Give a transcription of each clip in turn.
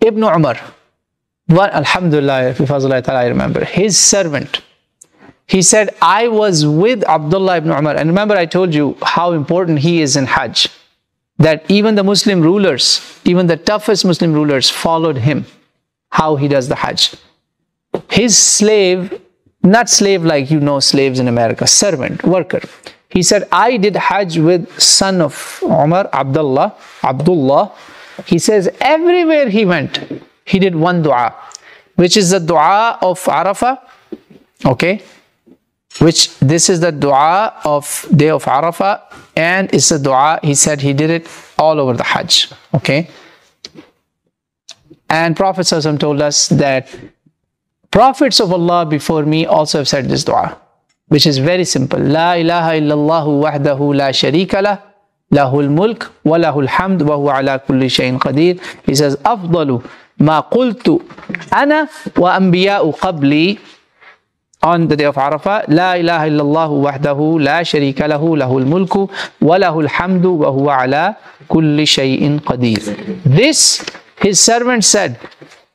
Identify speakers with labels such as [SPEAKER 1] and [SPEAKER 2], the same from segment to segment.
[SPEAKER 1] Ibn Umar, one, Alhamdulillah, I remember, his servant, he said, I was with Abdullah ibn Umar. And remember, I told you how important he is in Hajj. That even the Muslim rulers, even the toughest Muslim rulers, followed him, how he does the Hajj. His slave, not slave like you know slaves in America, servant, worker. He said, I did Hajj with son of Umar, Abdullah, Abdullah. He says, everywhere he went, he did one dua, which is the dua of Arafah, okay? which this is the dua of day of Arafah and it's a dua he said he did it all over the Hajj. Okay. And Prophet told us that prophets of Allah before me also have said this dua which is very simple. La ilaha illallah wahdahu la sharika lah lahul mulk wa lahul hamd wa huwa ala kulli shayin qadir he says afdalu ma qultu ana wa anbiya'u qabli on the day of Arafah, La ilaha illallah wahdahu la sharika lahu lahul mulku wa lahul hamdu wa huwa ala kulli shay'in qadir. This, his servant said,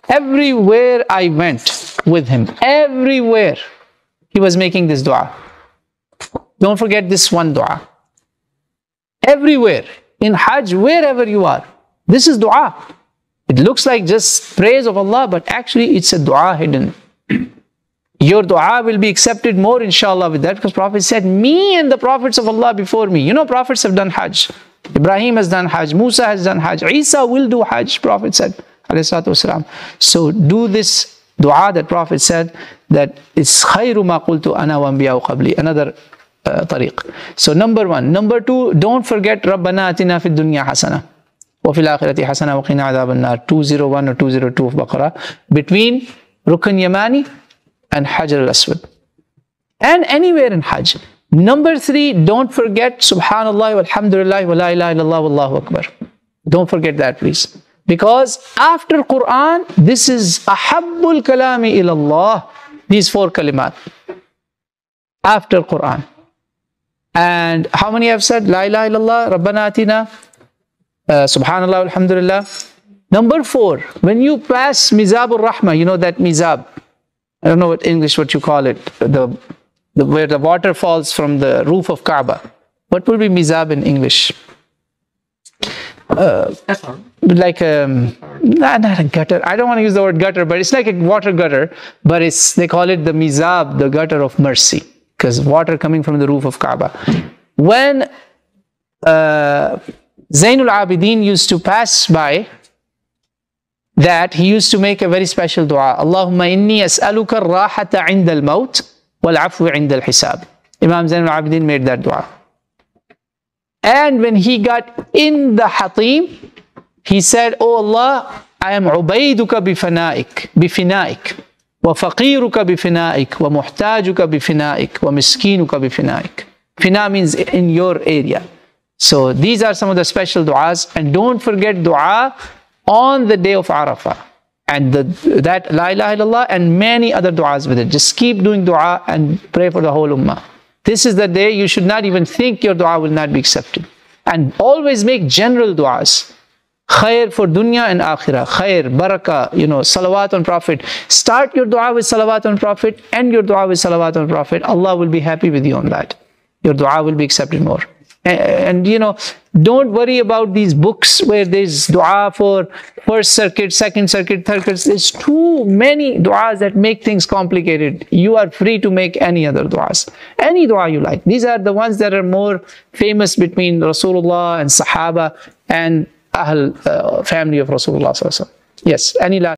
[SPEAKER 1] everywhere I went with him, everywhere he was making this dua. Don't forget this one dua. Everywhere, in Hajj, wherever you are, this is dua. It looks like just praise of Allah, but actually it's a dua hidden. Your dua will be accepted more inshallah with that. Because prophet said me and the prophets of allah before me. You know prophets have done hajj. Ibrahim has done hajj. Musa has done hajj. Isa will do hajj prophet said so do this dua that prophet said that it's khayru ma qultu ana wa qabli. Another uh, so number one. Number two, don't forget رَبَّنَا أَتِنَا فِي الدُّنْيَا حَسَنَةً وَفِي الْآخِرَةِ حَسَنَةً وَقِنَا عَذَابَ النَّارِ 201 or 202 of Baqarah between Rukn Yamani and Hajar al-Aswad and anywhere in Hajj. Number three, don't forget Subhanallah, Alhamdulillah, Wa La ilaha Akbar. Don't forget that please. Because after Quran, this is Ahabbul Kalami ilallah. These four kalimat. After Quran. And how many have said La ilaha illallah, Rabbana atina, uh, Subhanallah alhamdulillah. Number four, when you pass Mizab al-Rahma, you know that Mizab, I don't know what English what you call it, the, the where the water falls from the roof of Kaaba. What would be mizab in English? Uh, like a um, not, not a gutter. I don't want to use the word gutter, but it's like a water gutter. But it's they call it the mizab, the gutter of mercy, because water coming from the roof of Kaaba. When uh, Zainul Abidin used to pass by that he used to make a very special dua. Allahumma inni as'aluka rahata inda al-maut wal afwi inda al-hisab. Imam Zain al-Abidin made that dua. And when he got in the hatim, he said, Oh Allah, I am ubayduka bifanaik, bifinaik, wa muhtajuka bifinaik, wa miskinuka bifinaik. Fina means in your area. So these are some of the special du'as. And don't forget dua on the day of Arafah. And the, that La ilaha illallah and many other du'as with it. Just keep doing du'a and pray for the whole ummah. This is the day you should not even think your du'a will not be accepted. And always make general du'as. Khair for dunya and akhirah. Khair, barakah, you know, salawat on Prophet. Start your dua with salawat on Prophet, end your dua with salawat on Prophet. Allah will be happy with you on that. Your dua will be accepted more. And, and, you know, don't worry about these books where there's dua for first circuit, second circuit, third circuit. There's too many duas that make things complicated. You are free to make any other duas. Any dua you like. These are the ones that are more famous between Rasulullah and Sahaba and Ahl, uh, family of Rasulullah. Yes, any last.